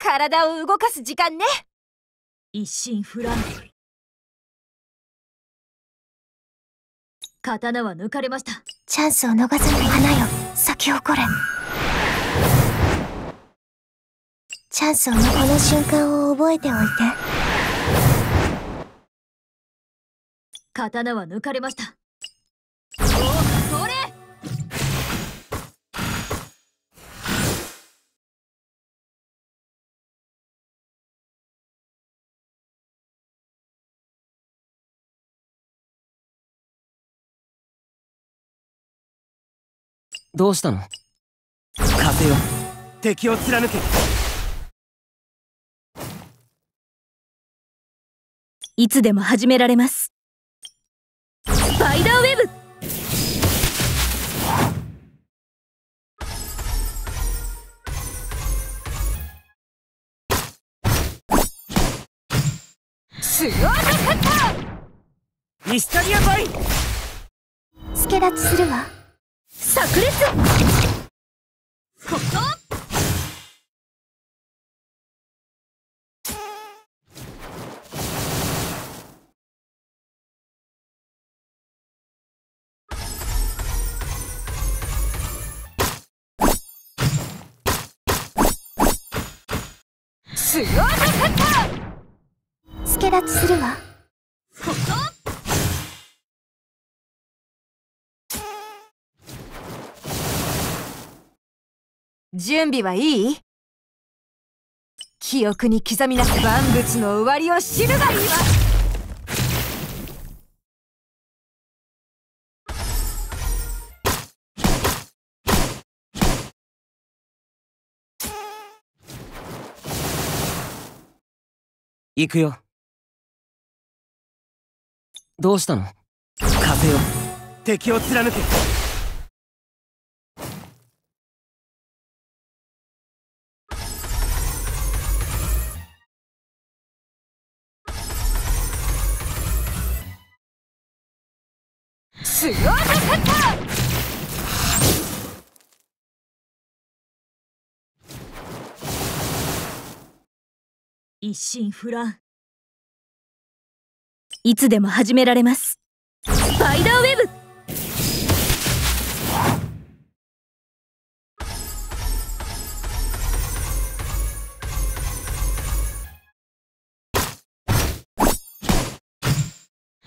体を動かす時間ね。一心不乱。刀は抜かれました。チャンスを逃さない花よ。咲き誇れ。チャンスをこの瞬間を覚えておいて。刀は抜かれましたどうしたの？風よ。敵を貫け。いつでも始められます。スパイダーウェブ。スワードカッターミスタリアバイ。助立ちするわ炸裂。スワードカッター助立ちするわ準備はいい？記憶に刻みなす万物の終わりを知るがいいわ。行くよ。どうしたの？風よ。敵を貫けスワードカッター一心不乱。いつでも始められます。スパイダーウェブ。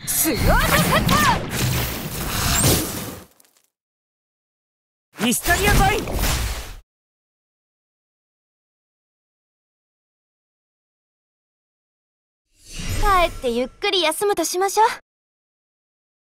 スワードカッターミスタリアバイ帰ってゆっくり休むとしましょう。